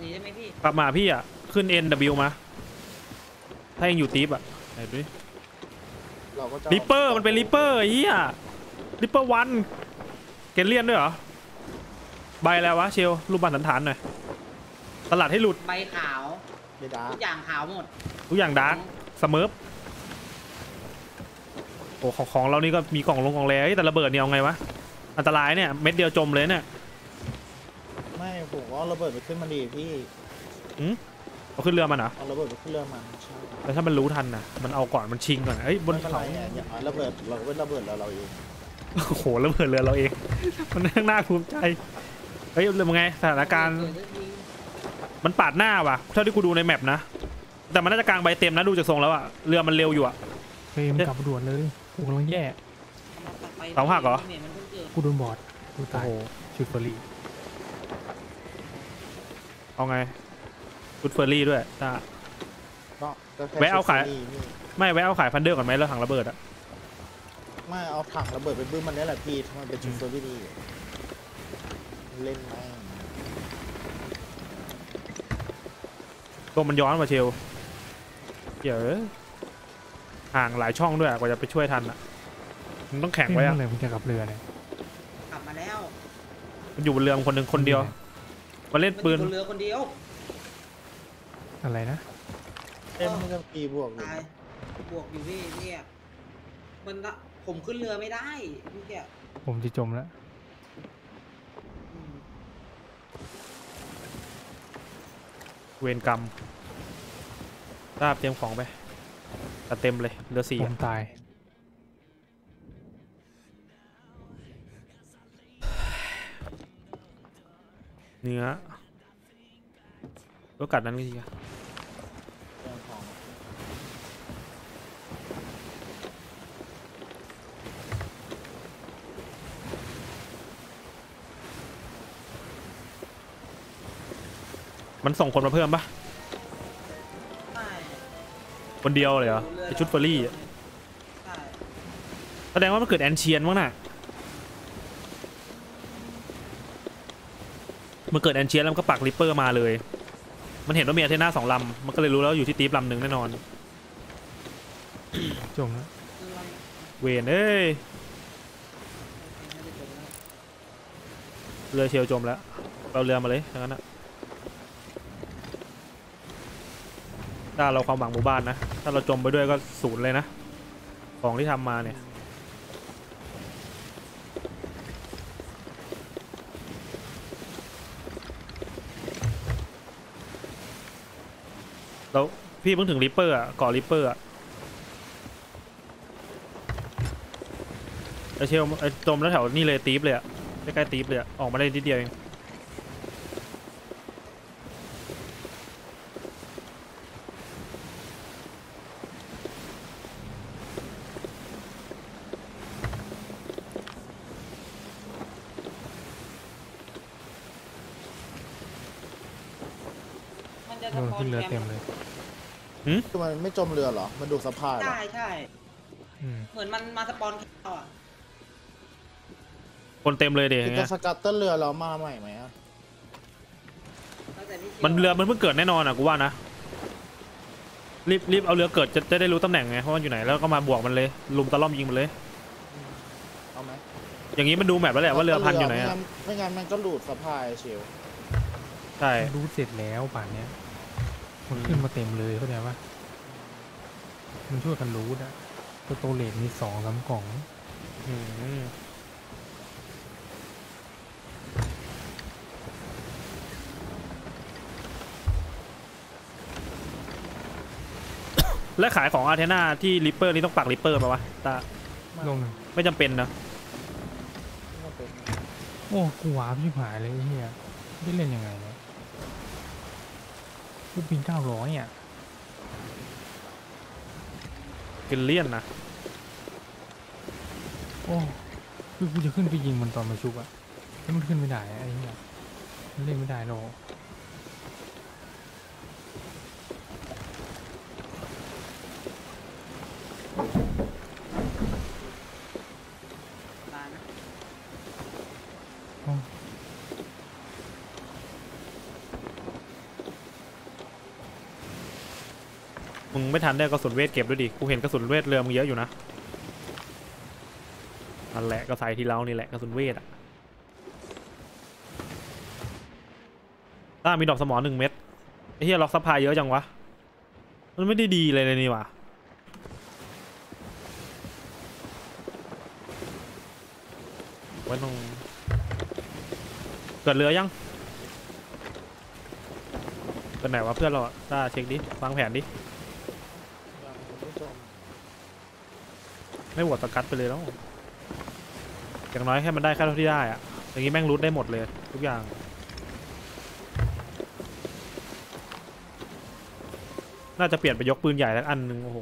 หนีได้ไหมพี่กลับมาพี่อะ ขึ้น NW มา ถ้ายังอยู่ตีฟอะไหนดูดิเราก็จะริปเปอร์มันเป็นริปเปอร์เฮียริปเปอร์วันเกนเลียนด้วยเหรอ ใบแล้ววะเชลรูปบันสันฐานหน่อย ตลาดให้หลุด ใบขาวเดดาทุกอย่างขาวหมด ทุกอย่างดาร์กสเมิร์ฟโอ้ของของเรานี่ก็มีกล่องลงกล่องแร่เฮ้ยแต่ระเบิดเนี่ยเอาไงวะ อันตรายเนี่ย เม็ดเดียวจมเลยเนี่ย ไม่ผมว่าระเบิดไปขึ้นมาดีพี่เอาขึ้นเรือมันเหรอเอาระเบิดไปขึ้นเรือมันใช่แล้วถ้ามันรู้ทันนะมันเอาก่อนมันชิงก่อนเอ้ยบนไม่เป็นไรเขาเนี่ยอย่างน้อยระเบิดเราเป็นระเบิดเราเราเองโอ้โหระเบิดเรือเราเอง มันน่าภูมิใจเฮ้ยเรื่องไงสถานการณ์มันปาดหน้าว่ะเท่าที่กูดูในแมปนะแต่มันน่าจะกลางใบเต็มนะดูจากทรงแล้วอะเรือมันเร็วอยู่อะ เฟรมกลับมาด่วนเลยกูกำลังแย่ไปเสาหักเหรอ กูโดนบอดกูตายโอ้โห ชุดเฟอร์รี่ เอาไงกุดเฟอร์รี่ด้วยตาเนาะก็ค่แวะเอาขาย ชุดฟรีนี่ไม่แวะเอาขายพันเดอร์ก่อนไหมแล้วถังระเบิดอะไม่เอาถังระเบิดไปบึ้มมันนี่แหละพี่ถ้ามันเป็นชุดเฟอร์รี่เล่นไหมตัวมันย้อนมาเชลเดี๋ยวห่างหลายช่องด้วยอะกว่าจะไปช่วยทันอะมันต้องแข่งเมื่ไว้ออะไหร่มึงจะกลับเรือเนี่ยกลับมาแล้วมันอยู่บนเรือมันคนหนึ่งคนเดียว มาเล่นปืนมัอยู่บนเรือคนเดียว อะไรนะเอ็มมันจะปีบวกอยู่ตายบวกอยู่พี่เนี่ยมันละผมขึ้นเรือไม่ได้พี่แกผมจะจมแล้วอืมเวรกรรมทราบเตรียมของไปแต่เต็มเลยเรือสี่ผอะมตาย เนื้อก็กัดนั้นก็ทีอะเรื่องของมันส่งคนมาเพิ่มปะใช่คนเดียวเลยเหรอไอชุดเฟอร์รี่อะใช่แสดงว่ามันเกิด Ancient มั้งน่ะ มันเกิด Ancient แล้วมันก็ปัก Reaper มาเลย มันเห็นว่ามี Athena สองลำ มันก็เลยรู้แล้วอยู่ที่ Thieves ลำหนึ่งแน่นอนจมแล้วคือเราเวนเอ้ยไม่ได้จบแล้วเรือเชียวจมแล้ว เราเรือมาเลยทั้งนั้นอะถ้าเราความหวังหมู่บ้านนะ ถ้าเราจมไปด้วยก็ศูนย์เลยนะ ของที่ทำมาเนี่ย พี่เพิ่งถึงริปเปอร์อะก่อริปเปอร์อะไอเชลไอจมแล้วแถวนี่เลยตีฟเลยอะใกล้ๆตีฟเลยอะออกมาได้นิดเดียวเอง มันจะ โดนขึ้นเรือเต็มเลย คือมัน ไม่จมเรือเหรอ มันดูสภาพเหรอ ใช่ใช่อืมเหมือนมันมาสปอนเราอะคนเต็มเลยเดี๋ยวคือเงี้จะยสกัดต้นเรือเรามาใหม่ไหมอะตั้งแต่พี่ชี่ยวมันเรือมันเพิ่งเกิดแน่นอนอะกูว่านะรีบรีบเอาเรือเกิดจะจะได้รู้ตำแหน่งไงเพราะมันอยู่ไหนแล้วก็มาบวกมันเลยลุมตะล่อมยิงมันเลยเอาไหมอย่างนี้มันดูแมปแล้วแหละว่าเรือพันอยู่ไหนม่อะงั้ไม่งั้นมันก็หลุดสภาพเชียวใช่รู้เสร็จแล้วป่านเนี้ยมันขึ้นมาเต็มเลยเข้าใจปะ มันช่วยกันรู้อะตัวโตเลตมีสองสามกล่องอืมและขายของ Athena ที่ Reaper นี่ต้องปัก Reaper ป่าวะตาลงหนึ่งไม่จำเป็นนะไม่เป็นโอ้กู warp ชิบหายเลยไอ้เหี้ยได้เล่นยังไงเนี่ยกูปีนเก้าร้อยอะ กินเลี่ยนนะโอ้คือกูจะขึ้นไปยิงมันตอนมาชุบอะแล้วมันขึ้นไม่ได้ไอ้เหี้ยมันเล่นไม่ได้หรอก ตายนะ โอ้ มึง ไม่ทันได้กระสุนเวทเก็บด้วยดิ กูเห็นกระสุนเวทเรือมึงเยอะอยู่นะนั่นแหละก็ใส่ที่เรานี่แหละกระสุนเวทอะต้ามีดอกสมอหนึ่งเม็ดไอ้เหี้ย loot supply เยอะจังวะ มันไม่ได้ดีเลยเลยนี่วะไว้ตรงเกิดเรือยังเป็นไหนวะเพื่อนเราอะต้าเช็คดิวางแผนดิ ยังไม่จม ไม่โหวตสกัดไปเลยแล้ว อย่างน้อยแค่มันได้แค่เท่าที่ได้อะอย่างนี้แม่งรูทได้หมดเลย ทุกอย่างน่าจะเปลี่ยนไปยกปืนใหญ่แล้วอันหนึงโอ้โห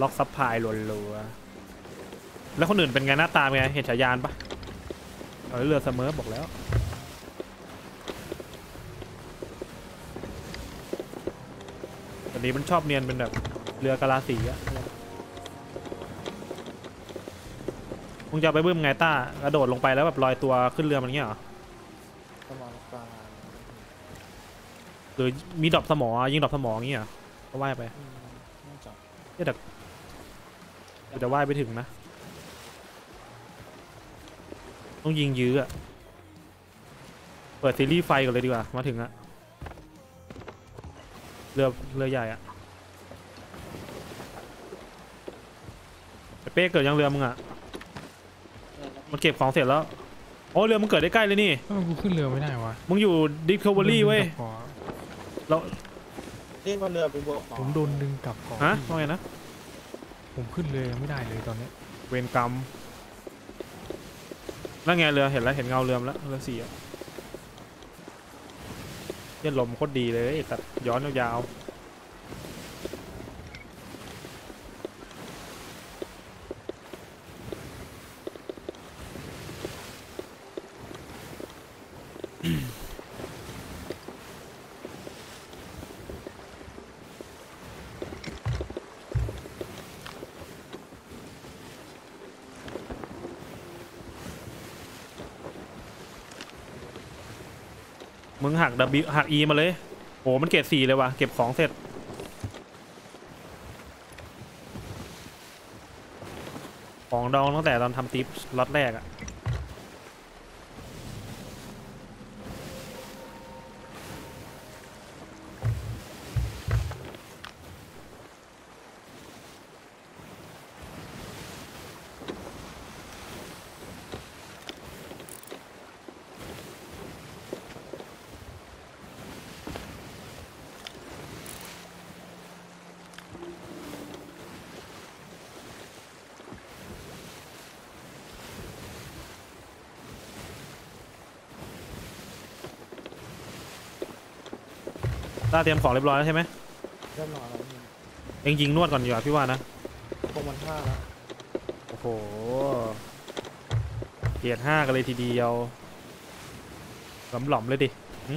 ล็อกซับพลายรัวๆแล้วคนอื่นเป็นไงหน้าตาเป็นไง เห็นฉายานปะเอาเรือเสมอบอกแล้วตอนนี้มันชอบเนียนเป็นแบบเรือกะลาสีอะ มึงจะไปบึ้มไงต้ากระโดดลงไปแล้วแบบลอยตัวขึ้นเรือมันเงี้ยเหรอประมาณกลางหรือมี drop สมอยิง drop สมออย่างเงี้ยเหรอก็ว่ายไปน่าจะเอ๊ะแต่กูจะว่ายไปถึงนะ ต้องยิงยื้ออะเปิดซีรีส์ไฟก่อนเลยดีกว่า มาถึงอะเรือเรือใหญ่อะเป้เกิดยังเรือมึงอะ มันเก็บของเสร็จแล้ว โอ้เรือมึงเกิดได้ใกล้เลยนี่ทำไมกูขึ้นเรือไม่ได้วะมึงอยู่ดิคเวอรี่เว้ยโดนดึงกลับก่อนแล้วเรียกว่าเรือไปบวกต่อผมโดนดึงกลับก่อนฮะว่าไงนะ ผมขึ้นเรือยังไม่ได้เลยตอนเนี้ยเวรกรรมนั่นไงเรือเห็นแล้วเห็นเงาเรือมแล้วเรือสี่อะเย็นลมโคตรดีเลยไอ้สัตว์ย้อนยาวๆ หัก W หัก E มาเลยโอ้มันเกรดสี่เลยว่ะ เก็บของเสร็จ ของดองตั้งแต่ตอนทำทิปล็อตแรกอะ ต้าเตรียมของเรียบร้อยแล้วใช่ไหมเรียบร้อยแล้วนี่เองยิงนวดก่อนดีกว่าพี่ว่านะพวกมันท่าแล้วโอ้โหเกียรห้ากันเลยทีเดียวหลอมหลอมๆเลยดิหึ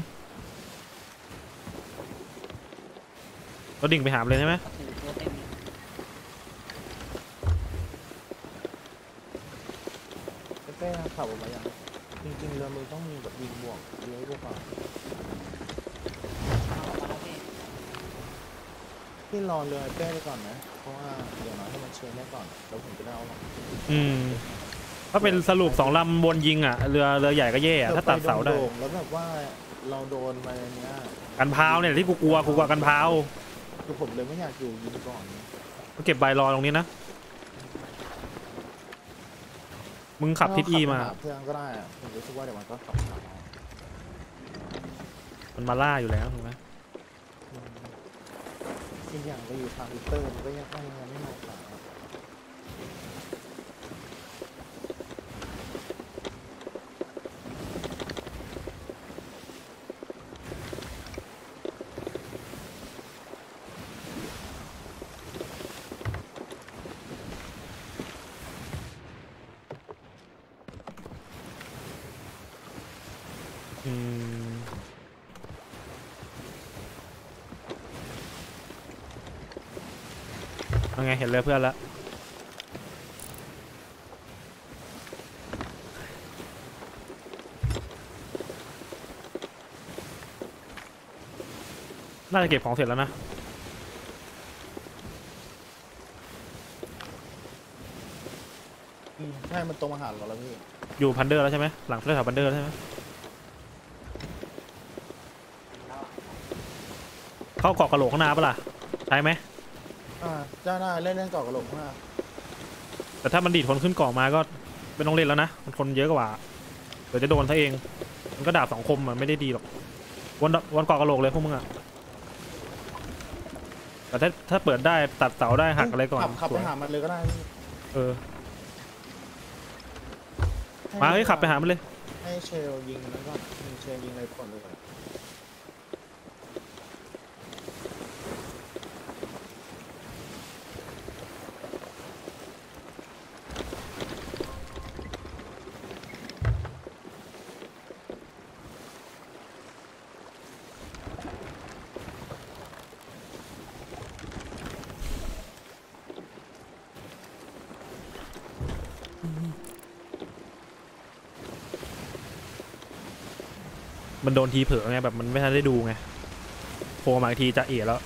เราดิ่งไปหามเลยใช่ไหมโอ้โหตัวเต็มเลยเป้ๆขับออกมายังจริงๆเรือมึงต้องมีแบบยิงบวกเลี้ยวบวกก่อน พี่รอเรือไอ้เป้ไปก่อนนะ เพราะว่าเดี๋ยวน้อยให้มันเชนได้ก่อน แล้วผมจะได้เอามาอืม ถ้าเป็นสรุปสองลำบนยิงอะ เรือเรือใหญ่ก็แย่อะถ้าตัดเสาได้โงๆแล้วแบบว่าเราโดนมาอย่างเนี้ยกันพาวเนี่ยที่กูกลัวกูกลัวกันพาวคือผมเลยไม่อยากอยู่ยิงก่อนไงก็เก็บใบรอตรงนี้นะ มึงขับทิศอีมาขับไปหเพื่อนก็ได้อะผมรู้สึกว่าเดี๋ยวมันก็ขับตามเอามันมาล่าอยู่แล้วถูกไหมอืม อีกอย่างก็อยู่ทางวิเตอร์มันก็ยังยังไม่มา ไงเห็นเลยเพื่อนละน่าจะเก็บของเสร็จแล้วนะอืมใช่มันตรงมาหาเราแล้วพี่ อยู่พันเดอร์แล้วใช่ไหมหลังแาวพันเดอร์แล้วใช่ไหมเข้ากรอกกระโหลกข้างหน้าปะล่ะใช่ไหม อ่าได้ได้เล่นเล่นก่อนกระโหลกมากแต่ถ้ามันดีดคนขึ้นเกาะมาก็ไม่ต้องเล่นแล้วนะ มันคนเยอะกว่า เดี๋ยวจะโดนซะเอง มันก็ดาบสองคมอะไม่ได้ดีหรอกวนวนเกาะกระโหลกเลยพวกมึงอะแต่ถ้าถ้าเปิดได้ตัดเสาได้หักอะไรก่อนขับขับสไปวยหามันเลยก็ได้พี่เออ มาเฮ้ยขับไปหามันเลย ให้เชลยิงมันก่อนยิงเชลยิงเลยก่อนเลย มันโดนทีเผลอไงแบบมันไม่ทันได้ดูไงโผล่มาอีกทีจะเอ๋แล้ว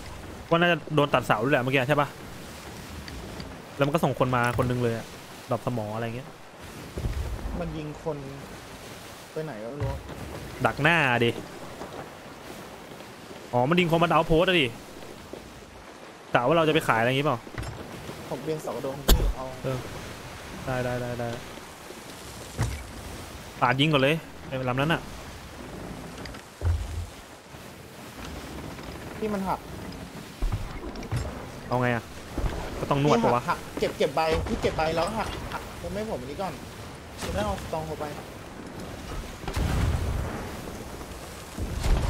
ว่าน่าจะโดนตัดเสาด้วยแหละเมื่อกี้ใช่ปะแล้วมันก็ส่งคนมาคนนึงเลยอะ drop สมออะไรเงี้ย มันยิงคนไปไหนก็ไม่รู้ ดักหน้าดิ อ๋อ มันดิงคอมมัน outpost อะดิกะว่าเราจะไปขายอะไรอย่างงี้เปล่า ผมเบียงเสากระโดงพี่เอาได้ได้ได้ได้ปาดยิงก่อนเลยไอ้ลำนั้นอะ ที่มันหักเอาไงอะก็ต้องนวดปะวะ หักเก็บเก็บใบพี่เก็บใบแล้วหักหักผมไม่ให้ผมอันนี้ก่อนจะได้เอาตองเข้าไป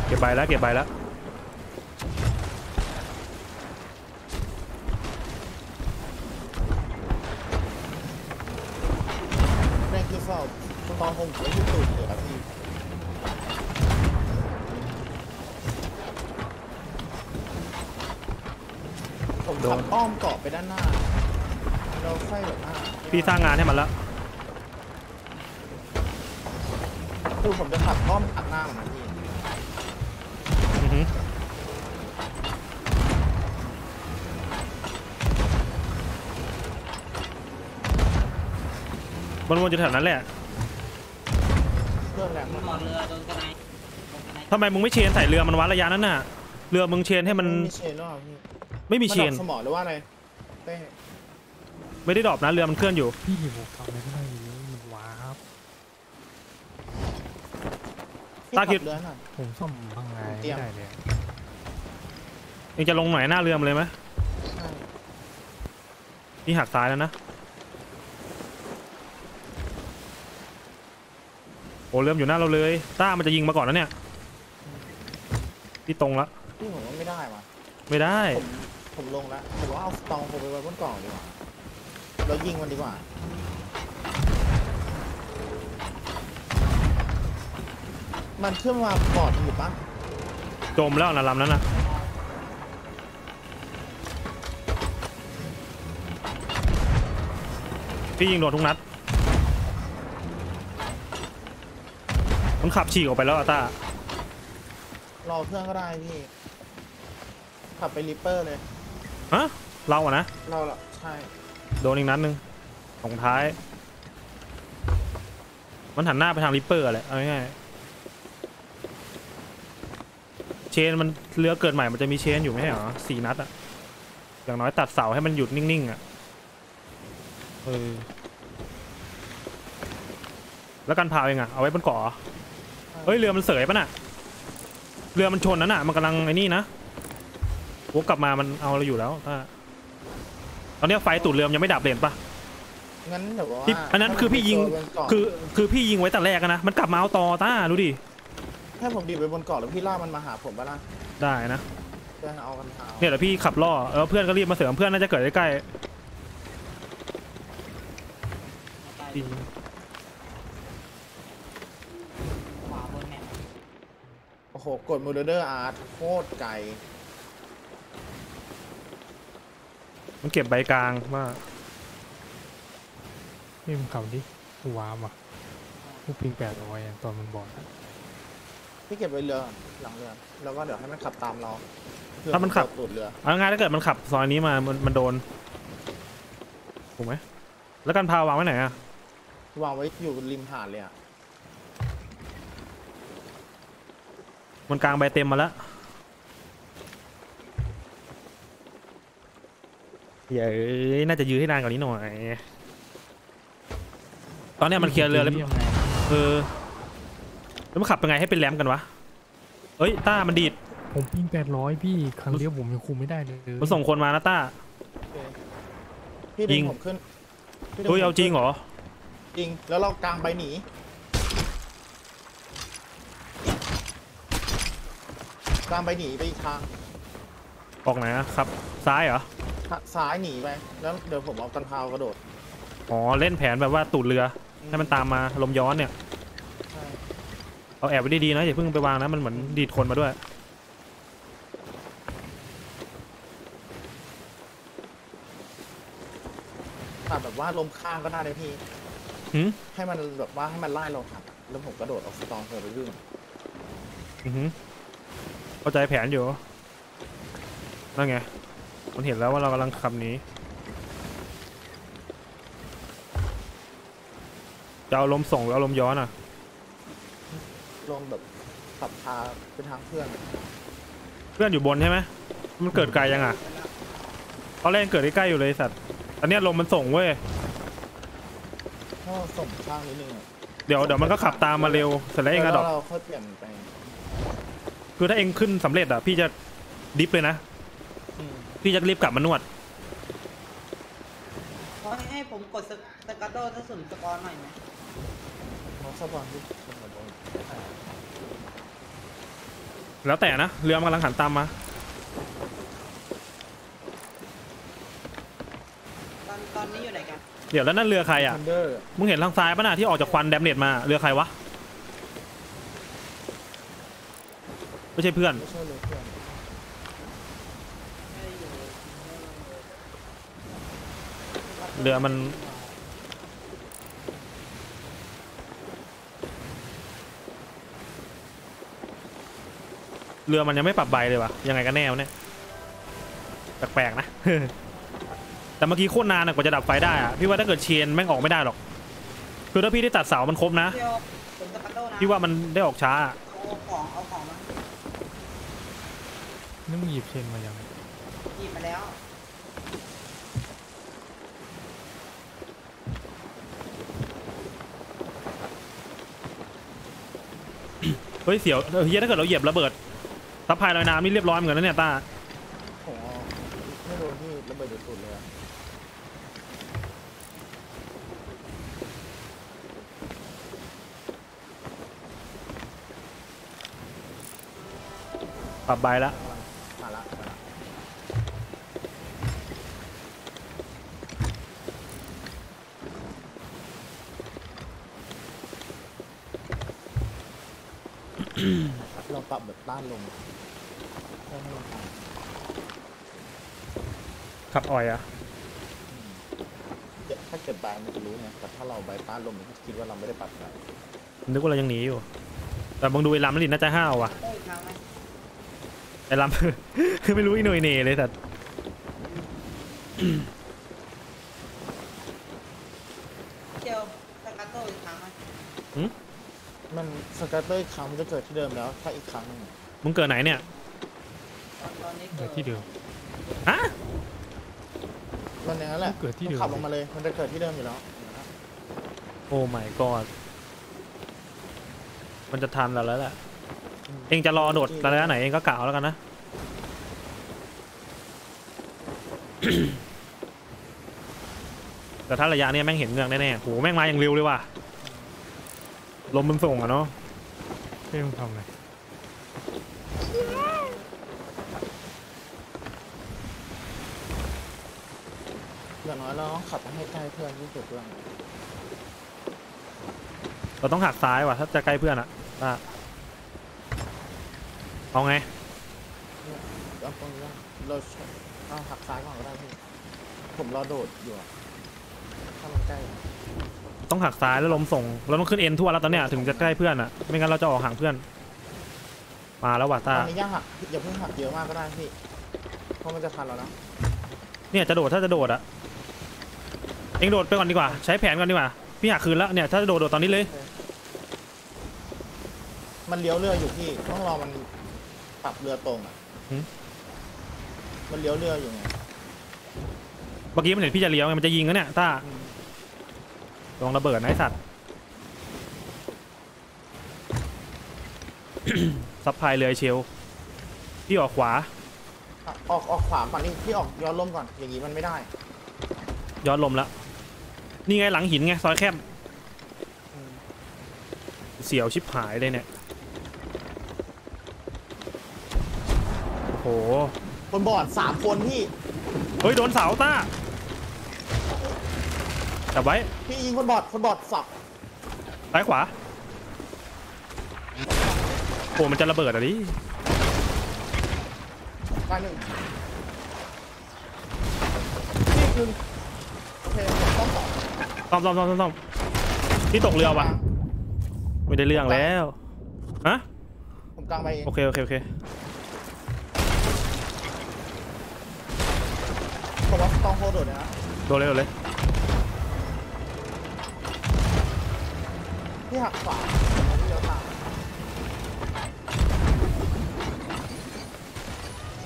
เก็บใบแล้วเก็บใบแล้วแรงคือสอบตองผมไม่ที่ตูดเลยครับพี่ ผมขับอ้อมเกาะไปด้านหน้า เราไฟแบบหน้าพี่สร้างงานให้มันแล้วคือผมจะขับอ้อมตัดหน้ามันนะพี่อือหือมันวนอยู่แถวนั้นแหละเพื่อนแรงมัมานกนอนเรือโดนกระไนโดนกระไนทำไมมึงไม่เชนใส่เรือมันวัดระยะนั้นน่ะ เรือมึงเชนให้มันไม่เชนหรอพี่ ไม่มีเชนนดับสมองหรือว่าอะไรเต้ไม่ได้ดรอปนะเรือมันเคลื่อนอยู่ พี่ผมทำอะไรไม่ได้เลยมันว้าบพี่ตาคิดขับเรือหน่อย ผมซ่อมพังงายเตรีไม่ยม ได้เลยอะเองจะลงไหนหน้าเรือมันเลยไหมใช่นี่หักซ้ายแล้วนะ โอ้เรือมอยู่หน้าเราเลย ต้ามันจะยิงมาก่อนนะเนี่ย ที่ตรงละ พี่ผมว่าไม่ได้ว่ะไม่ได้ ผม ผมลงแล้วผมว่าเอาสตองผมไปไว้บนกล่องดีกว่าแล้วยิงมันดีกว่า มันขึ้นมาบอดอยู่ปะจมแล้วนะลำนั้นนะพี่ยิงโดนทุกนัด มันขับฉีกออกไปแล้วอะต้ารอเพื่อนก็ได้พี่ ขับไปริปเปอร์เลย ฮะเราอะนะ เราละใช่ โดนอีกนัดหนึ่งตรงท้าย มันหันหน้าไปทางริปเปอร์แหละเอาง่ายๆเชนมันเรือเกิดใหม่มันจะมีเชนอยู่ไม่ใช่เหรอสี่นัดอะอย่างน้อยตัดเสาให้มันหยุดนิ่งๆอะเออแล้วกันพาวเองอะเอาไว้บนเกาะเหรอเฮ้ยเรือมันเสยปะน่ะ เรือมันชนนั่นน่ะ มันกำลังไอ้นี่นะ วกกลับมามันเอาเราอยู่แล้วถ้าตอนเนี้ยไฟตูดเรือมันยังไม่ดับเลยเห็นปะงั้นเดี๋ยวว่าพี่อันนั้นคือพี่ยิงถ้าผมดีดไปบนเกาะคือคือพี่ยิงไว้แต่แรกอะนะมันกลับมาเอาต่อต้าดูดิถ้าผมดีดไปบนเกาะแล้วพี่ลากมันมาหาผมบ้าล่ะได้นะจะเอากันเท้าเนี่ยเดี๋ยวพี่ขับล่อแล้วเพื่อนก็รีบมาเสริมเพื่อนน่าจะเกิดใกล้ตายๆจริงขวาบน map โอ้โหเกาะ Marauder's Arch โคตรไกล มันเก็บใบกลางว่านี่มันขับดิว้าบอะผู้ปิงแปดร้อยอะตอนมันบอดอะพี่เก็บไว้เรือหลังเรือ แล้วก็เดี๋ยวให้มันขับตามเราเพื่อถ้ามันขับตูดเรือเอาง่ายๆถ้าเกิดมันขับซอยนี้มามันมันโดนถูกไหมแล้วกันพาวางไว้ไหนอะวางไว้อยู่ริมหาดเลยอะมันกลางใบเต็มมาแล้ว เย้ยน่าจะยื้อให้นานกว่านี้หน่อย ตอนเนี้ยมันเคลียร์เรือแล้วยังไงเออแล้วมันขับยังไงให้เป็นแรมกันวะเอ้ยต้ามันดีดผมปิ้งแปดร้อยพี่ครั้งเดียวผมยังคุมไม่ได้เลยมันส่งคนมานะต้า พี่ดึยิง งผมขึ้นพี่ดึเฮ้ยผมเอาจริงเหรอจริง แล้วเรากางใบหนี กางใบหนีไปอีกทาง ออกไหนอะครับ ซ้ายเหรอ ซ้ายหนีไป แล้วเดี๋ยวผมเอากันพาวกระโดด อ๋อ เล่นแผนแบบว่าตูดเรือให้มันตามมาลมย้อนเนี่ยใช่เอาแอบไว้ดีๆนะอย่าเพิ่งไปวางนะมันเหมือนดีดคนมาด้วยตัดแบบว่าลมข้างก็ได้เลยพี่หืมให้มันแบบว่าให้มันไล่เราขับแล้วผมกระโดดออกสตองเธอไปวิ่งอือหือเข้าใจแผนอยู่นั่นไง มันเห็นแล้วว่าเรากำลังขับหนีจะเอาลมส่งหรือเอาลมย้อนอะลมแบบขับพาไปทางเพื่อน เพื่อนอยู่บนใช่ไหมมันเกิดไกลยังอะตอนแรกยังเกิดใกล้ๆอยู่เลยสัตว์อันเนี้ยลมมันส่งเว้ยก็ส่งข้างนิดนึงอะเดี๋ยวเดี๋ยวมันก็ขับตามมาเร็วเสร็จแล้วเองก็ดรอปเราค่อยเปลี่ยนไปคือถ้าเองขึ้นสำเร็จอะพี่จะดิฟเลยนะอืม พี่จะรีบกลับมานวดขอให้ให้ผมกดสสกัดโดถ้าสุนสกอร์หน่อยไหมน้องสปอนที่คนมาบอกแล้วแต่นะ เรือมันกำลังหันตามมา ตอนตอนนี้อยู่ไหนกันเดี๋ยวแล้วนั่นเรือใครอะ ทันเดอร์มึงเห็นทางซ้ายป่ะน่ะที่ออกจากควันแดมเน็ตมาเรือใครวะ ไม่ใช่เพื่อน ไม่ใช่เลยเพื่อน ไม่ได้อยู่ เรือมัน เรือมันยังไม่ปรับใบเลยวะยังไงกันแน่วะเนี่ยแปลกๆนะ แต่เมื่อกี้โคตรนานอะกว่าจะดับไฟได้อะพี่ว่าถ้าเกิดเชนแม่งออกไม่ได้หรอก คือถ้าพี่ได้ตัดเสามันครบนะเดียวผมสกัดโดนะพี่ว่ามันได้ออกช้าอะเอาของเอาของมานี่มึงหยิบเชนมายังไงหยิบมาแล้ว ฮ้ยเสียวเฮียถ้าเกิดเราเหยียบระเบิดซับพายลอยน้ำนี่เรียบร้อยเหมือนกันนะเนี่ยต้าผมเอาไม่โดนที่ระเบิดสุดเลยปรับใบแล้ว มาละมาละ ลองปรับแบบต้านลมให้ให้มันผ่านขับอ่อยอะเดี๋ยวถ้าเกิดใบมันจะรู้ไงแต่ถ้าเราใบต้านลมมันก็คิดว่าเราไม่ได้ปรับอะไรนึกว่าเรายังหนีอยู่ แต่มึงดูไอ้ลำนี่น่าจะห้าวว่ะได้อีกครั้งไหมไอ้ลำคือไม่รู้อีโหนยเน่เลยแต่เดียวscuttle อีกครั้งไหม มัน scuttle อีกครั้งมันจะเกิดที่เดิมแล้ว ถ้าอีกครั้งหนึ่งมึงเกิดไหนเนี่ยตอนตอนนี้เกิเกิดเกิดที่เดิมฮะ มันอย่างนั้นแหละเกิดที่เดิมขับลงมาเลยมันจะเกิดที่เดิมอยู่แล้ว oh my god มันจะทันเราแล้วแหละเองจะรอโดดระยะไหนเองก็กล่าวแล้วกันนะ แต่ถ้าระยะเนี้ยแม่งเห็นเงือกแน่ๆโหแม่งมาอย่างเร็วเลยว่ะ ลมมันส่งอะเนาะเฮ้ยมึงทำไงอย่างน้อยเราต้องขับให้ใกล้เพื่อนที่สุดเพื่อนเราต้องหักซ้ายว่ะถ้าจะใกล้เพื่อนอะอะเอาไงเอาตรงนี้เราเอาหักซ้ายก่อนก็ได้พี่ผมรอโดดอยู่อะถ้ามันใกล้อะ ต้องหักซ้ายแล้วลมส่ง เราต้องขึ้นเอ็นทั่วแล้วตอนเนี้ยถึงจะใกล้เพื่อนอะไม่งั้นเราจะออกห่างเพื่อน มาแล้วว่ะตตาอนนี้ย่าหักอย่าเพิ่งหักเยอะมากก็ได้พี่ เพราะมันจะทันเราแล้วเนี่ยจะโดดถ้าจะโดดอะเองโดดไปก่อนดีกว่า ใช้แผนก่อนดีกว่า พี่หาคืนแล้วเนี่ยถ้าโดดโดดตอนนี้เลย มันเลี้ยวเรืออยู่พี่ต้องรอมันปรับเรือตรงอะหืมมันเลี้ยวเรืออยู่ไง เมื่อกี้มันเห็นพี่จะเลี้ยวไงมันจะยิงแล้วเนี่ยต้าอืม ลองระเบิดนะไอสัตว์ supply เรือไอ้เชลพี่ออกขวา อะออกออกขวาก่อนนี่พี่ออกย้อนลมก่อน อย่างงี้มันไม่ได้ ย้อนลมแล้วนี่ไงหลังหินไงซอยแคบอืมเสียวชิบหายเลยเนี่ยโอ้โห คนบอดสามคนพี่ เฮ้ย โดนเสาต้า จับไว้พี่ยิงคนบอดคนบอดสับซ้ายขวาโอ้มันจะระเบิดอะดิได้หนึ่งพี่คือโอเคต้องต่อซ่อมซ่อมซ่อมซ่อมซ่อมที่ตกเรือวะไม่ได้เรื่องแล้วฮะผมกลางไปเองโอเคโอเคโอเคผมว่าต้องโฮโดดเลยนะโดนเลยโดนเลย พี่หักขวาพี่เลี้ยวตาม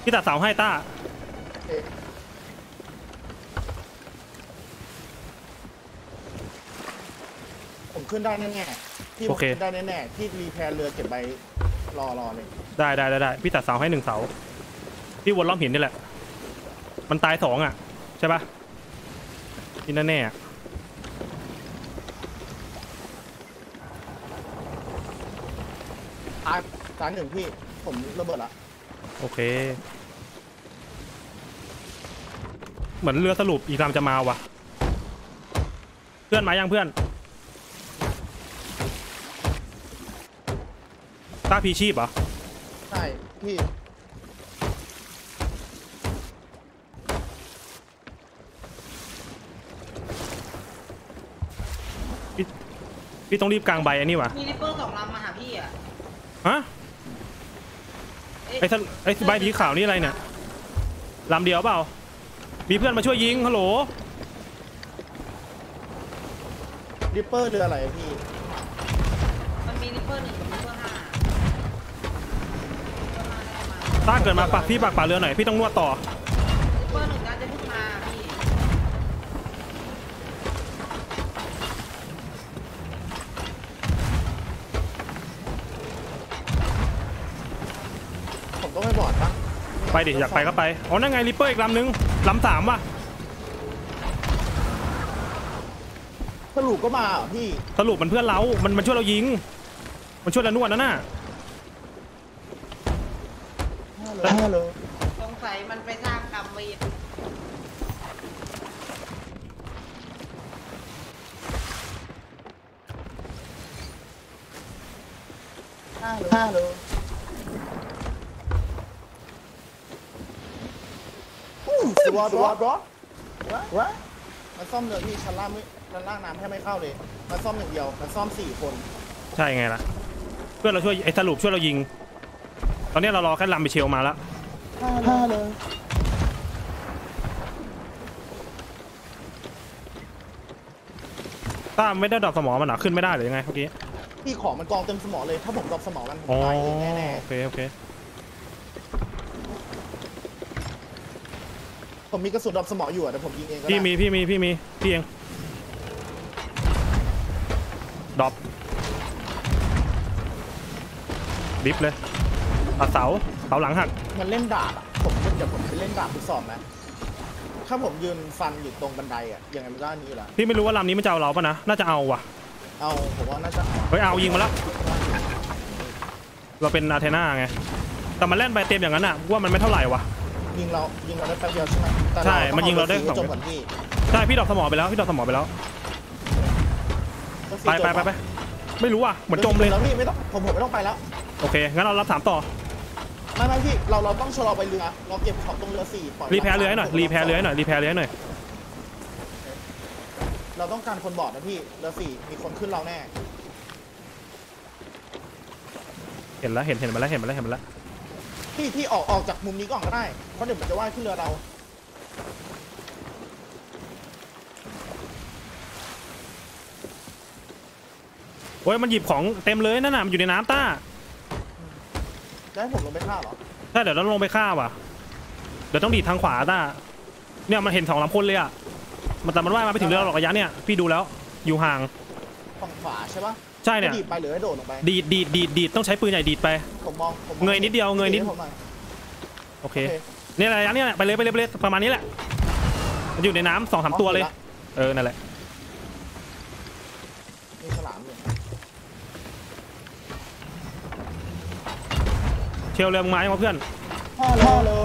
พี่ตัดเสาให้ต้าโอเคผมขึ้นได้แน่ๆพี่ผมขึ้นได้แน่ๆที่รีแพร์เรือเก็บใบรอรอเลยได้ได้ได้ได้พี่ตัดเสาให้หนึ่งเสาพี่วนล้อมหินนี่แหละ มันตายสองอะ ใช่ปะที่แน่ๆ อะตายตายหนึ่งพี่ผมระเบิดละโอเค เหมือนเรือสรุปอีกลำจะมาว่ะเพื่อนมายังเพื่อนต้าพีชีพเหรอใช่พี่พี่ต้องรีบกางใบอันนี้ว่ะมี Reaper สองลำมาหาพี่อะฮะเอ๊ะไอ้ทะไอ้ใบสีขาวนี่อะไรเนี่ยลำเดียวเปล่า มีเพื่อนมาช่วยยิงฮัลโหล Reaper เรืออะไรอะพี่ มันมี Reaper หนึ่งกับ Reaper ห้า Reaper ห้าได้มาต้าเกิดมาปักพี่ปักป่าเรือหน่อยพี่ต้องนวดต่อ ต้องไม่บอดปะไปดิอยากไปก็ไปอ๋อนั่นไง Reaper อีกลำนึงลำสามว่ะสรุปก็มาเหรอพี่สรุปมันเพื่อนเรา มันมันช่วยเรายิง มันช่วยเรานวดนะน่ะห้าเลยสงสัยมันไปสร้างกรรมไว้ ห้าเลยห้าเลย สวัสดีครับวะมันซ่อมเรือพี่ชั้นล่างไม่ชั้นล่างน้ำแค่ไม่เข้าเลย มันซ่อมอย่างเดียว มันซ่อมสี่คน ใช่ไงล่ะ เพื่อนเราช่วยไอ้สรุปช่วยเรายิง ตอนนี้เรารอแค่ลำไปเชลมาแล้วห้าเลยต้าไม่ได้ drop สมอมันเหรอขึ้นไม่ได้หรือยังไงเมื่อกี้ พี่ของมันกองเต็มสมอเลย ถ้าผม drop สมอมันผมอ๋อตายเองแน่โอเคโอเค ผมมีกระสุน drop สมออยู่อะแต่ผมยิงเองก็พี่ได้มีพี่มีพี่มีพี่เอง drop ดิฟเลยตัดเสาเสาหลังหักมันเล่นดาบอะผมเดี๋ยวผมไปเล่นดาบทุกสอบนะถ้าผมยืนฟันอยู่ตรงบันไดอะยังไงมันก็อันนี้อยู่แล้วพี่ไม่รู้ว่าลำนี้มันจะเอาเราปะนะน่าจะเอาว่ะเอาผมว่าน่าจะเอาเฮ้ยเอายิงมาแล้วเราเป็นอาเทนาไงแต่มันเล่นไปเต็มอย่างนั้นอะว่ามันไม่เท่าไหร่ว่ะ ยิงเรายิงเราได้แป๊บเดียวใช่ไหมแต่ใช่ต้องมันยิงเราได้อสองจบก่อนพี่ใช่พี่ดอกสมอไปแล้วพี่ดอกสมอไปแล้วก็คือไปไปจบไปไปไม่รู้อะเหมือนจมเลยแล้วพี่ไม่ต้องผมผมไม่ต้องไปแล้วโอเคงั้นเรารับสามต่อ ไม่ไม่พี่เราเราต้องชะลอไปเรือเราเก็บของตรงเรือสี่ปล่อยรีแพร์เรือให้หน่อยรีแพร์เรือให้หน่อยรีแพร์เรือให้หน่อยเราต้องการคนบอดนะพี่เรือสี่มีคนขึ้นเราแน่เห็นแล้วเห็นเห็นมาแล้วเห็นมาแล้วเห็นมาแล้ว พี่พี่ออกออกจากมุมนี้ก่อนก็ได้ เพราะเดี๋ยวมันจะว่ายขึ้นเรือเรา โอ้ยมันหยิบของเต็มเลยนั่นน่ะมันอยู่ในน้ำต้าได้ให้ผมลงไปฆ่าเหรอ ถ้าเดี๋ยวเราลงไปฆ่าว่ะ เดี๋ยวต้องดีดทางขวาต้า เนี่ยมันเห็นสองลำคนเลยอะ มันแต่มันว่ายมาไม่ถึงเรือหรอกระยะเนี่ย พี่ดูแล้ว อยู่ห่าง ฝั่งขวาใช่ปะ ใช่เนี่ยให้ดีดไปหรือให้โดดลงไปดีดดีดดีดดีดต้องใช้ปืนใหญ่ดีดไป ผมมองผมมองเงยนิดเดียวเงยนิด ให้ผมหน่อยโอเค โอเคเนี่ยระยะเนี่ยไปเลยไปเลยไปเลยประมาณนี้แหละมันอยู่ในน้ำสองสามตัวเลย เออ นั่นแหละ มีฉลามอยู่เชลเรือมึงมายังวะเพื่อน พ่อเลย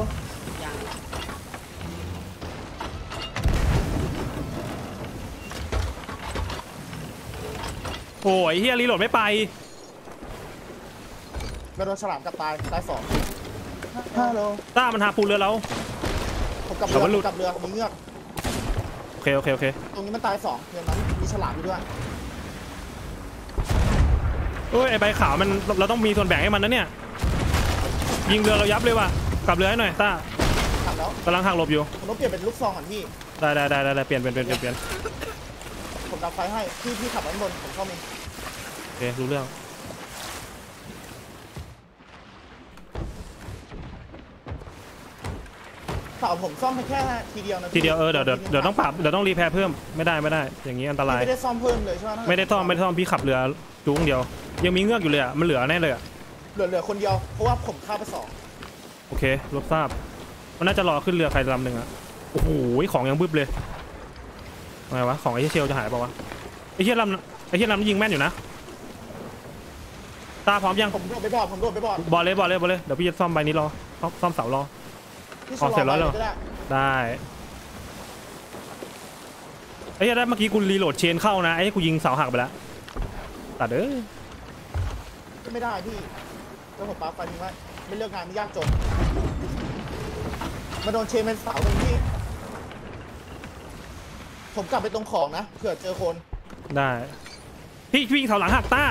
โอ้ยเฮียรีโหลดไม่ไปไม่โดนฉลามกัดตายตายสองฮัลโหลต้ามันหาปูเรือเราผมกลับเดี๋เรือยวมันหลุดผมกลับเรือมีเงือกโอเคโอเคโอเคตรงนี้มันตายสองเรือนั้นมีฉลามอยู่ด้วยเอ้ยไอใบขาวมันเราเราต้องมีส่วนแบ่งให้มันนะเนี่ยยิงเรือเรายับเลยว่ะกลับเรือให้หน่อยต้าขับแล้วกำลังหักหลบอยู่ผมต้องเปลี่ยนเป็นลูกซองก่อนพี่ได้ได้ได้ได้เปลี่ยนเปลี่ยนเปลี่ยนเปลี่ยนเปลี่ยนผมดับไฟให้พี่พี่ขับไว้ข้างบนผมเข้าเองโอ เครู้เรื่อง เสาผมซ่อมไปแค่ทีเดียวนะพี่ทีเดียวเออเดี๋ยวเดี๋ยวเดี๋ยวต้องปรับเดี๋ยวต้องรีแพร์เพิ่มไม่ได้ไม่ได้ อย่างนี้อันตรายพี่ไม่ได้ซ่อมเพิ่มเลยใช่ไหมไม่ได้ซ่อมไม่ได้ซ่อมพี่ขับเรือจูงเดียว ยังมีเงือกอยู่เลยอะมันเหลือแน่เลยอะเหลือเหลือคนเดียวเพราะว่าผมฆ่าไปสองโอเครับทราบมันน่าจะรอขึ้นเรือใครลำหนึ่งอะโอ้โหของยังบึ้บเลยไงวะของไอ้เชี่ยเชลจะหายเปล่าวะไอ้เชี่ยลำไอ้เชี่ยลำยิงแม่นอยู่นะ ตาพร้อมยังผมโดดไปบอดผมโดดไปบอดบอลเลยบอลเลยบอลเลยเดี๋ยวพี่จะซ่อมใบนี้รอซ่อมซ่อมเสารอพี่อ๋อเสร็จแล้วเหรอก็ได้ได้ไอ้เหี้ยได้เมื่อกี้กูรีโหลดเชนเข้านะไอ้กูยิงเสาหักไปแล้วตัดเอ้ยก็ไม่ได้พี่แล้วผมปาไฟทิ้งไว้ไม่เลือกงานไม่ยากจนมาโดนเชนเป็นเสาตรงที่ผมกลับไปตรงของนะเผื่อเจอคนได้พี่พี่ยิงเสาหลังหักต้า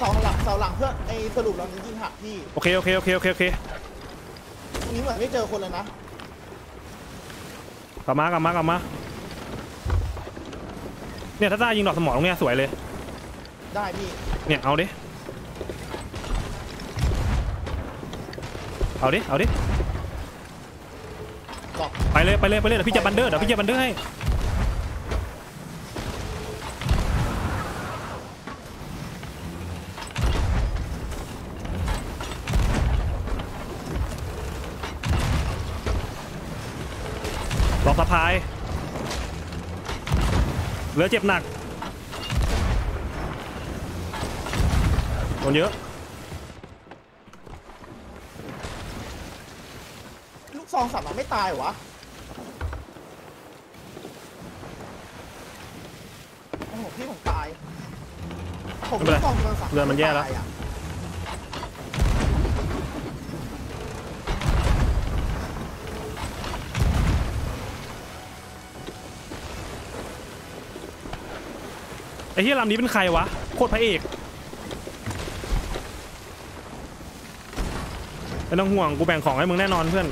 เสาหลังเสาหลังเพื่อไอ้สรุปเรานี้ยิงหักพี่โอเคโอเคโอเคโอเคโอเคตรงนี้เหมือนไม่เจอคนเลยนะกลับมากลับมากลับมาเนี่ยถ้าต้ายิงดอกสมองตรงเนี้ยสวยเลย ได้พี่เนี่ยเอาดิเอาดิเอาดิบอกไปเลยไปเลยไปเลยเดี๋ยวพี่จะบันเดอร์เดี๋ยวพี่จะบันเดอร์ให้ พาย เหลือเจ็บหนักโดนเยอะลูกซองสับมันไม่ตายเหรอวะโอ้โหพี่ผมตาย ผมไม่เป็นไรลูกซองมันสับเรือมันแย่แล้ว อะไอ้ที่ลำนี้เป็นใครวะ โคตรพระเอกไม่ต้องห่วงกูแบ่งของให้มึงแน่นอนเพื่อน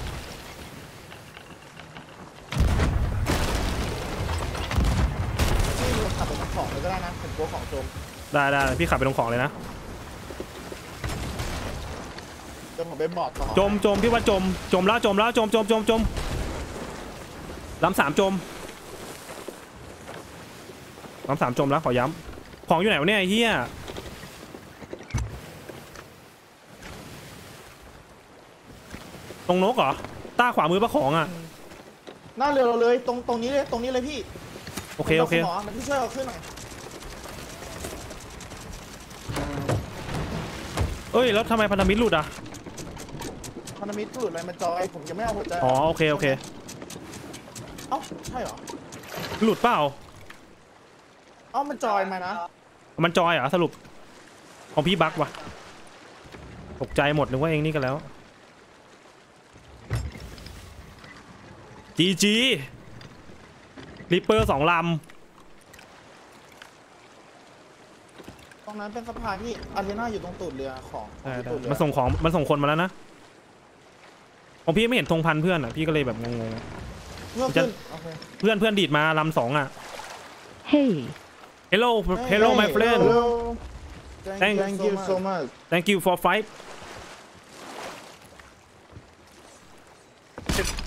พี่เราขับไปตรงของเลยก็ได้นะผมกลัวของจมได้ได้พี่ขับไปตรงของเลยนะเดี๋ยวผมไปบอดต่อจมจมพี่ว่าจม จมแล้วจมแล้วจมจมจมจมลำสามจม ลำสามจมแล้วขอย้ำของอยู่ไหนวะเนี่ยไอ้เหี้ยตรงนกเหรอต้าขวามือปะของอะหน้าเรือเราเลยตรงตรงนี้เลยตรงนี้เลยพี่โอเคโอเคผมบกณหมอมันพี่ช่วยเอาขึ้นหน่อยเอ้ยแล้วทำไมพันธมิตรหลุดอะพันธมิตรหลุดอะไรมันจอยผมยังไม่เอาหัวใจอ๋อโอเคโอเคเอ้าใช่เหรอหลุดเปล่า เอ้ามันจอยมานะ มันจอยเหรอสรุป ของพี่บั๊กว่ะ ตกใจหมดนึกว่าเองนี่กันแล้ว GG Reaper สองลตรงนั้นเป็นสะพานที่ arena อยู่ตรงตูดเรือของำได้ของได้ตูดเรือมันส่งของมันส่งคนมาแล้วนะของพี่ไม่เห็นธงพันเพื่อนอะพี่ก็เลยแบบงงเงือกขึ้นโอเคๆเพื่อนเพื่อนดีดมาลำสองอะ Hey, hello hello my friend Hello. Thank- Thank, thank you so much. thank you for fight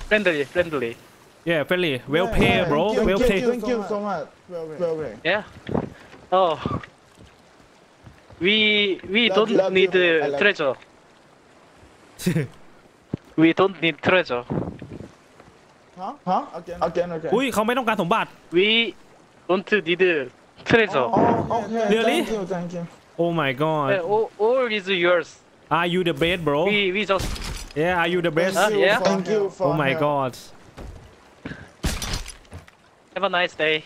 friendly, friendly. yeah friendly well Yeah, pay yeah, bro thank you, well thank pay you, Thank you so much. Well, well, well. Yeah. Oh. We we Love don't you, love need you. I uh, love treasure. we don't need treasure. Huh? Huh? Again. Again. Again. อุ้ยเขาไม่ต้องการสมบัติ We don't need uh, Treasure. Oh, oh, okay. Really? Thank you, thank you. Oh my god. Uh, all, all is yours. Are you the best, bro? We, we just... Yeah, are you the best? Thank you, yeah. thank you for Oh my help. god. Have a nice day.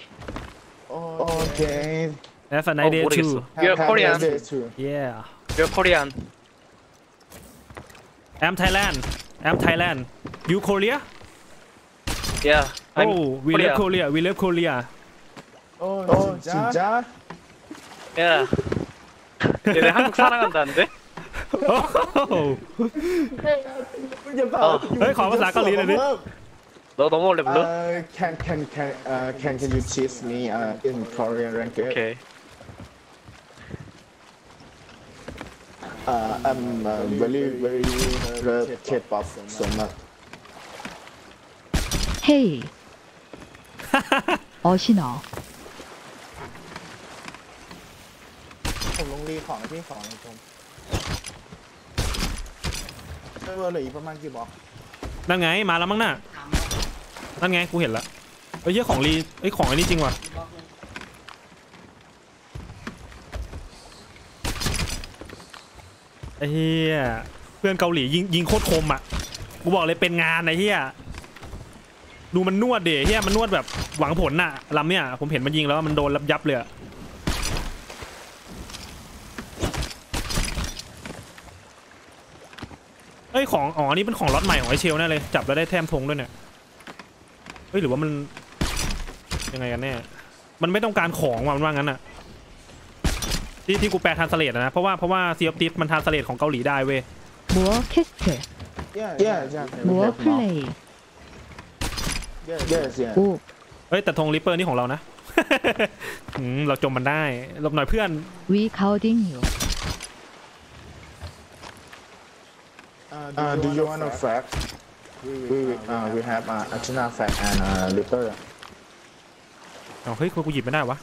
Okay. Have a nice oh, day too. You're Korean. Yeah. You're Korean. I'm Thailand. I'm Thailand. You Korea? Yeah. I'm oh, we Korea. love Korea. We live Korea. 어, 어 진짜? 진짜? 야 얘네 한국 사랑한다는데? 어. Hey, Thomas, I can lead it. 너 넘어올래 불러? Uh, can can can uh, can can you teach me uh, in Korean language? 오케이 Uh, I'm uh, very very love K-pop so much. 헤이 어시너 ผมลงรีของที่สองในชมเบอร์เหลืออีกประมาณกี่บล็อกนั่นไงมาแล้วมั้งน่ะถามนั่นไงกูเห็นละเอ้ยเหี้ยของรีไอ้ยของอันนี้จริงว่ะบล็อกเลยไอ้เหี้ยเพื่อนเกาหลียิงยิงโคตรคมอะกูบอกเลยเป็นงานไอ้เหี้ยดูมันนวดเดเหี้ยมันนวดแบบหวังผลน่ะลำเนี่ยผมเห็นมันยิงแล้วมันโดนรับยับเลยอะ เอ้ยของอ๋อนี่เป็นของล็อตใหม่ของไอเชลแน่เลยจับแล้วได้แทมทงด้วยเนี่ยเฮ้ยหรือว่ามันยังไงกันแน่มันไม่ต้องการของว่ะมันว่างั้นอะที่ที่กูแปล translate นะเพราะว่าเพราะว่า Sea of Thieves มัน translate ของเกาหลีได้เว้ยบัวคิสเตอร์บัวเพลย์เฮ้ยแต่ธง Reaper นี่ของเรานะเราจมมันได้หลบหน่อยเพื่อน we counting you do, uh, you, do you want a flag? We, we, we, uh, we have uh, Athena flag and uh, Reaper. เอาเฮ้ยกูกูหยิบไม่ได้วะ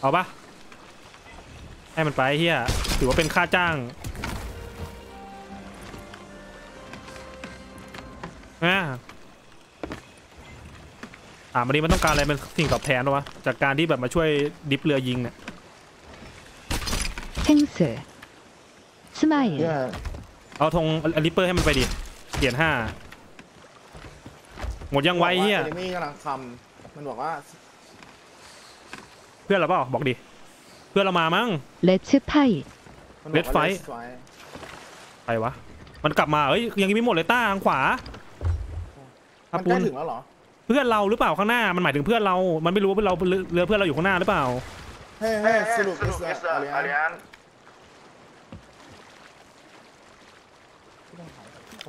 เอาปะให้มันไปเฮียถือว่าเป็นค่าจ้างนะถามันนี้มันต้องการอะไรเป็นสิ่งตอบแทนวะจากการที่แบบมาช่วยดิฟเรือยิงเนี่ย Thanks. Smile. Yeah. เอาธงอลิปเปอร์ให้มันไปดิเหรียญห้าหมดยังไวเฮียมีกำลังทำมันบอกว่า เพื่อนเราเปล่าบอกดิ เพื่อนเรามามั้งเลดชิดไทยเลดไฟไปวะ มันกลับมาเอ้ยยังมีหมดเลยต้าทางขวามันใกล้ถึงแล้วเหรอ เพื่อนเราหรือเปล่าข้างหน้า มันหมายถึงเพื่อนเรา มันไม่รู้ว่าเราเรือเพื่อนเราอยู่ข้างหน้าหรือเปล่าเฮ้ยสรุปเอสเอเรียน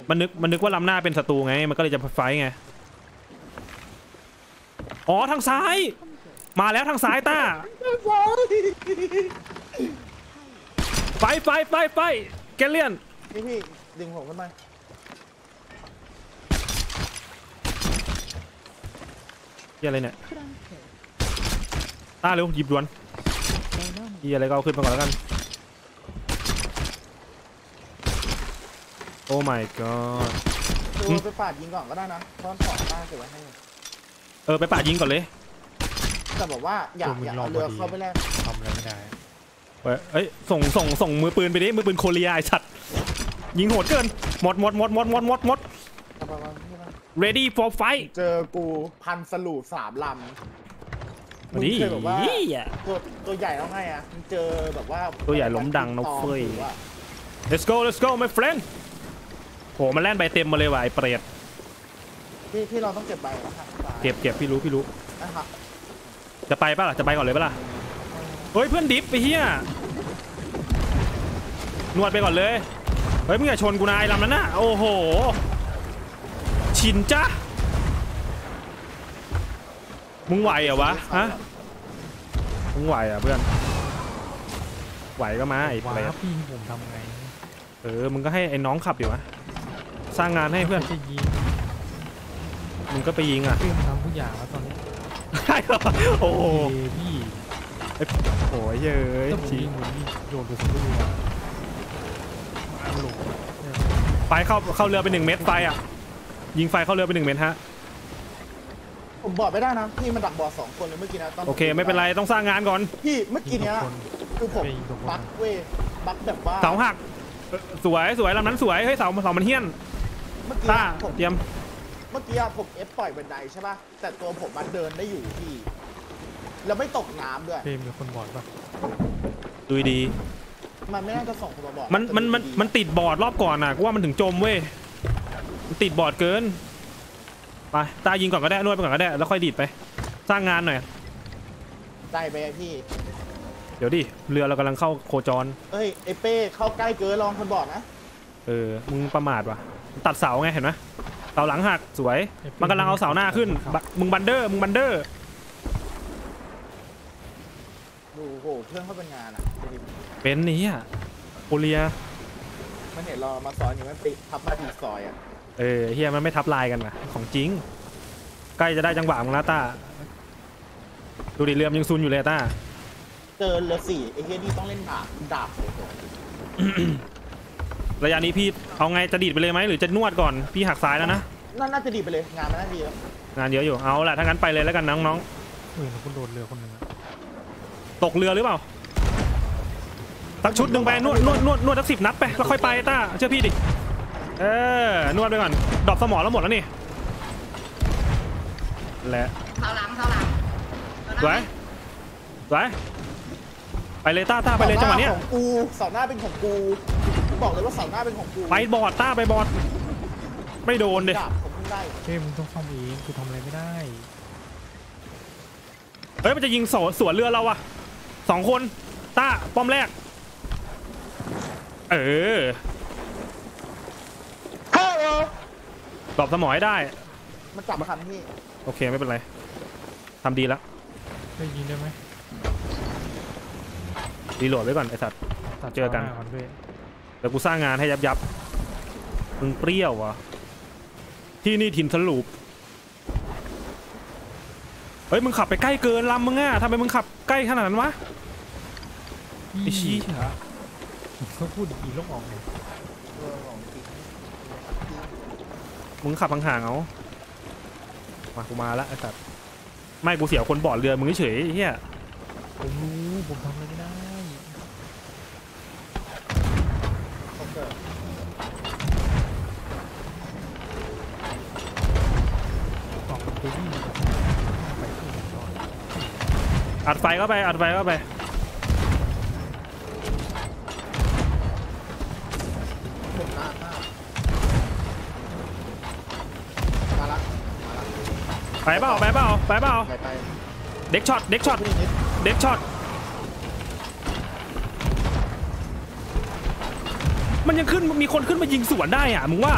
มันนึกมันนึกว่าลำหน้าเป็นศัตรูไง มันก็เลยจะไฟท์ไง อ๋อทางซ้าย มาแล้วทางซ้ายต้า ไฟไฟไฟไฟแกเลียนพี่พี่ดึงผมขึ้นมาเฮียอะไรเนี่ยต้าเร็วหยิบด่วนเฮียอะไรก็เอาขึ้นมาก่อนแล้วกัน โอ้ my god ดูไปปาดยิงก่อนก็ได้นะเพราะของต้าเก็บไว้ให้เออไปป่ายิงก่อนเลย แต่บอกว่าอย่าเออมึงอย่าลองเอาเรือพอดีเข้าไปแลกทำอะไรไม่ได้เอ้ยเอ้ยส่งส่งส่งมือปืนไปดิมือปืนโคเรียไอ้สัตว์ยิงโหดเกินหมดหมดหมดหมดหมดหมดหมดไปไปไปพี่ไป ready for fight เจอกูพันสลูปสามลำมามึงดิเคยแบบว่าเหี้ยตัวตัวใหญ่แล้วไงอะมึงเจอแบบว่าตัวใหญ่ล้มดังนกเฟ้ยหรือว่า let's go let's go my friend โหมันแล่นใบเต็มมาเลยว่ะไอ้เปรตที่ที่เราต้องเก็บใบนะครับเก็บเก็บพี่รู้พี่รู้นะครับจะไปป่ะล่ะจะไปก่อนเลยป่ะล่ะเฮ้ยเพื่อนดิฟไปเฮียนวดไปก่อนเลยเฮ้ยมึงอย่าชนกูนายลำนั้นน่ะโอ้โหชินจ้ะมึงไหวเหรอวะฮะมึงไหวอะเพื่อนไหวก็มาไอ้ว้าเปรตพี่ผมทำไงเออมึงก็ให้ไอ้น้องขับอยู่วะ สร้างงานให้เพื่อนจะยิงมึงก็ไปยิงอะเพื่อนทำทุกอย่างแล้วตอนนี้ใช่เหรอโอ้โหเอพี่โอ้ยเย้ยถ้าผมชี้ยิงผมยิงโยนไปสุดลูกอะมาหลงอะไฟเข้าเข้าเรือไปหนึ่งเมตรไฟอะ ยิงไฟเข้าเรือไปหนึ่งเมตรฮะผมบอกไม่ได้นะพี่มันดักบอดสองคนเลยเมื่อกี้นะตอนโอเคไม่เป็นไรต้องสร้างงานก่อนพี่เมื่อกี้เนี้ยคนคือผมไปยิงตรงคนบักเว้ยบักแบบว่าเสาหักเออสวยสวยลำนั้นสวยเฮ้ยเสาเสามันเฮี้ยน เมื่อกี้ต้าผมเตรียม เมื่อกี้อะผมเอฟปล่อยบันไดใช่ป่ะ แต่ตัวผมมันเดินได้อยู่พี่ แล้วไม่ตกน้ำด้วย เฟรมมีคนบอดปะดูดี มันไม่น่าจะส่งคนมาบอกมันมันมันจะดูดีมันติดบอร์ดรอบก่อนน่ะกูว่ามันถึงจมเว้ยมันติดบอร์ดเกินไปตายิงก่อนก็ได้นวดไปก่อนก็ได้แล้วค่อยดีดไป สร้างงานหน่อยได้ไปอะพี่ เดี๋ยวดิเรือเรากำลังเข้าโคจร เอ้ยไอเป้เข้าใกล้เกินลองคนบอกนะ เออมึงประมาทว่ะ ตัดเสาไงเห็นไหมเสาหลังหักสวย มันกำลังเอาเสาหน้าขึ้นบะมึง blunder มึง blunderดูโอ้โหเพื่อนเขาเป็นงานอะดูดิเป็นนี้อะโอเลียมันเห็นเรามาสอนอยู่มันติทับมาทีซอยอะเออเฮียมันไม่ทับลายกันนะของจริง ใกล้จะได้จังหวะมึงแล้วต้าดูดิเรือมนยังซุนอยู่เลยต้าเจอเรือสี่ไอ้เฮียนี่ต้องเล่นดาบดาบเลยผม ระยะนี้พี่เอาไงจะดีดไปเลยไหมหรือจะนวดก่อนพี่หักซ้ายแล้วนะน่าน่าจะดีไปเลยงานมันน่าดีแล้วงานเยอะอยู่เอาละถ้างั้นไปเลยแล้วกันน้องเออแล้วคนโดดเรือคนหนึ่งอะๆตกเรือหรือเปล่าสักชุดหนึ่งไปนวดนวดนวดนวดสักสิบนัดไปแล้วค่อยไปต้าเชื่อพี่ดิเออนวดไปก่อนดรอปสมองแล้วหมดแล้วนี่และเท้าหลังเท้าหลังสวยสวยไปเลยต้าต้าไปเลยจังหวะเนี้ยของกูเสาหน้าเป็นของกู บอกเลยว่าเสาหน้าเป็นของกูไปบอดต้าไปบอดไม่โดนเด็ดาบผมเพิ่งได้เฟรมมึงต้องซ่อมเองกูทำอะไรไม่ได้เฮ้ยมันจะยิงสวนสวนเรือเราอะสองคนต้าป้อมแรก เออฮัลโหลตอบสมอให้ได้ มันจับคันพี่โอเคไม่เป็นไรทำดีแล้วได้ยิงได้ไหมรีโหลดไว้ก่อนไอ้สัตว์ตัดเจอกันหามันด้วย เดี๋ยวกูสร้างงานให้ยับยับมึงเปรี้ยววะที่นี่ถิ่นสรุปเฮ้ยมึงขับไปใกล้เกินลำมึงอะทำไมมึงขับใกล้ขนาดนั้นวะไอ้เหี้ยเขาพูดอีกลบออกเลยเออของจริงมึงขับห่างๆเอามากูมาแล้วไอ้สัตว์ไม่กูเสียคนบอดเรือมึงเฉยๆไอ้เฮียผมรู้ผมทำอะไรไม่ได้ โอเค กล่องเบบี้ไปที่ไหนก่อน อัดไฟเข้าไปอัดไฟเข้าไปผมหน้าหน้ามาละมาละไปเปล่าไปเปล่าไปเปล่าไปไป deck shot deck shot พี่นิด deck shot มันยังขึ้นมีคนขึ้นมายิงสวนได้อะมึงว่า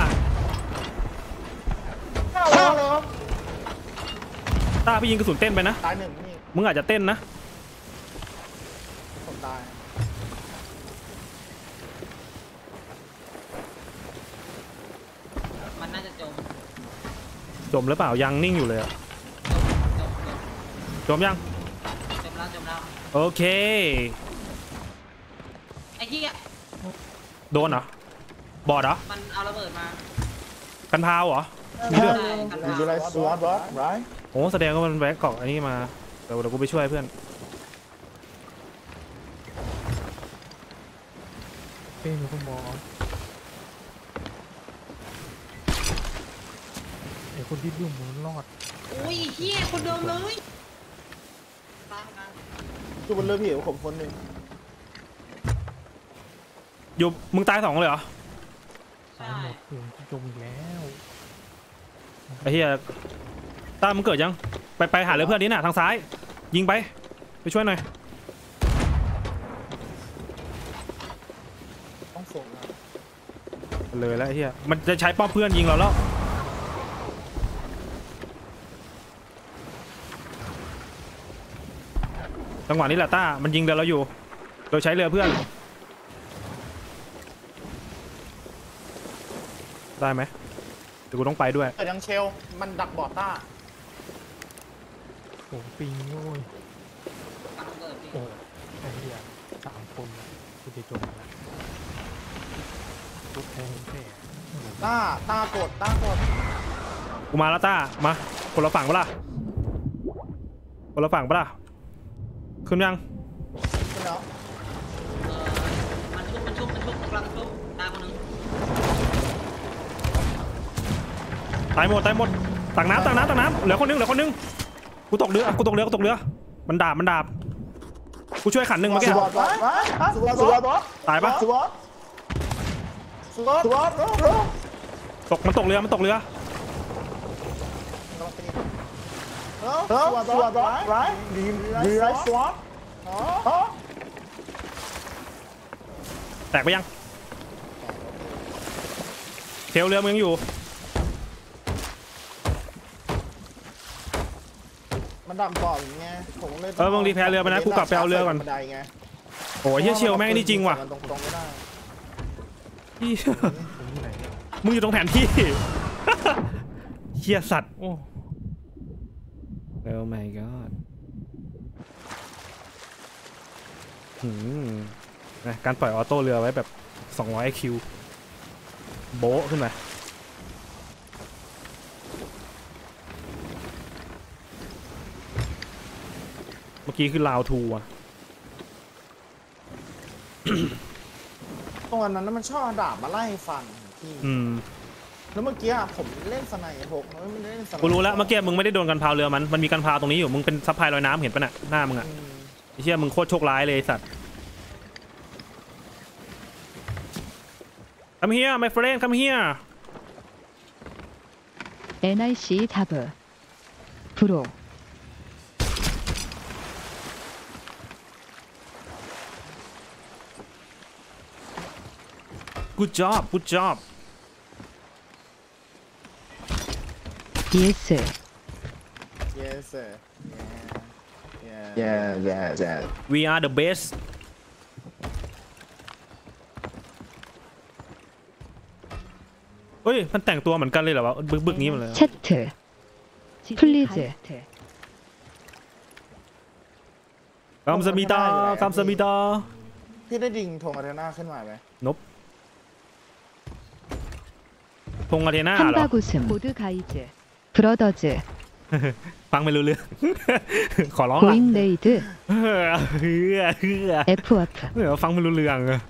ฮัลโหลฮัลโหลตาไปยิงกระสุนเต้นไปนะตายหนึ่งนี่ มึงอาจจะเต้นนะ ผมตายมันน่าจะจมจมหรือเปล่ายังนิ่งอยู่เลยอะจมจมจมยัง จมแล้วจมแล้วโอเค ไอ้ที่โดนเหรอบอดเหรอมันเอาระเบิดมากันพาวเหรอ มีมีเรื่เรื่อองงอยู่ไรสวอตบอสไรโอ้แสดงว่ามันแวะเกาะอันนี้มา เดี๋ยวเดี๋ยวกูไปช่วยเพื่อนเฟรมมีคนบอกไอ้คนที่ยุ่งมันรอดอุ้ยเฮียคนเดิมเลยตายกันจูบนเรือผิวผมคนหนึ่งอยู่มึงตายสองเลยเหรอตายหมดเพื่อนจมอีกแล้วไอ้เหี้ยตามมึงเกิดยัง ไปไปหาเรือเพื่อนนี้น่ะทางซ้าย ยิงไป ไปช่วยหน่อยต้องส่งนะเลยแล้วไอ้เหี้ยมันจะใช้ป้อมเพื่อนยิงเราแล้วสจังหวะนี้แหละต้ามันยิงเรือเราอยู่ โดยใช้เรือเพื่อน ได้ไหมเดี๋ยวกูต้องไปด้วยเปิดยังเชล มันดักบอดต้า โอ้ปิงโอ้ยตั้งเกิดพี่โอ้ไอ้เหี้ยสามคนละกูจะจมแล้วทุกแทงแท้ต้าต้ากดต้ากดกูมาแล้วต้ามาคนละฝั่งปะล่ะคนละฝั่งปะล่ะขึ้นยังขึ้นแล้วเออมันชุบมันชุบมันชุบกำลังชุบตายคนหนึงตายหมดตายหมดตักน้ำตักน้ำตักน้ำเหลือคนนึงเหลือคนนึง กูตกเรือกูตกเรือกูตกเรือ มันดาบมันดาบกูช่วยขันหนึ่งเมื่อกี้สวอตบอสสวอตสวอตบอสตายปะสวอตสวอตสวอตตกมันตกเรือมันตกเรือสวอตสวอตบอสไรดีดีไรสวอตอ๋อแตกไปยังเทลเรือมึงยังอยู่ มัน ดักบอดอย่างเงี้ยผมเลยเออมึงรีแพร์เรือไปนะกูกลับไปเอาเรือก่อนบันไดไงโอ้ยเฮียเชียวแม่งนี่จริงว่ะมันตรงๆไม่ได้เหี้ยผมอยู่ไหนเนี่ยมึงอยู่ตรงแผนที่เฮียสัตว์โอ้ Oh my god หืมนะการปล่อยออโต้เรือไว้แบบ200 IQ โบ๊ะขึ้นมา มื่อกี้คือลาวทูอะตอนนั้นนะมันชอบเอาดาบมาไล่ฟันอืมแล้วเมื่อกี้อะผมเล่นสไนเปอร์หกมไม่ได้เล่นสไนปกูรู้แล้วเมื่อกี้มึงไม่ได้โดนกันพาวเรือมันมันมีกันพาวตรงนี้อยู่มึงเป็นซัพพลายลอยน้ำเห็นปะน่ะหน้ามึงอะไอ้เชี่ยมึงโคตรโชคร้ายเลยสัตว์ Come here my เฟรนข้ come here NIC tab 프로 good job good job ES yes sir yeah yeah yeah yeah we are the best เฮ้ย มันแต่งตัวเหมือนกันเลยเหรอวะ บึกบึกๆนี้มันเลย 차트 플리즈 คำสมิตาคำสมิตา พี่ได้ดิงโทงอาเทน่าขึ้นมาไหม นบ ธงอาเทน่าเหรอ 한바구음 보드 가이즈 브러더즈 ฟังไม่รู้เรื่อง ขอร้องละ 고인 레이드 เฮ้อเฮ้อเฮ้อ FF เออฟังไม่รู้เรื่องอะ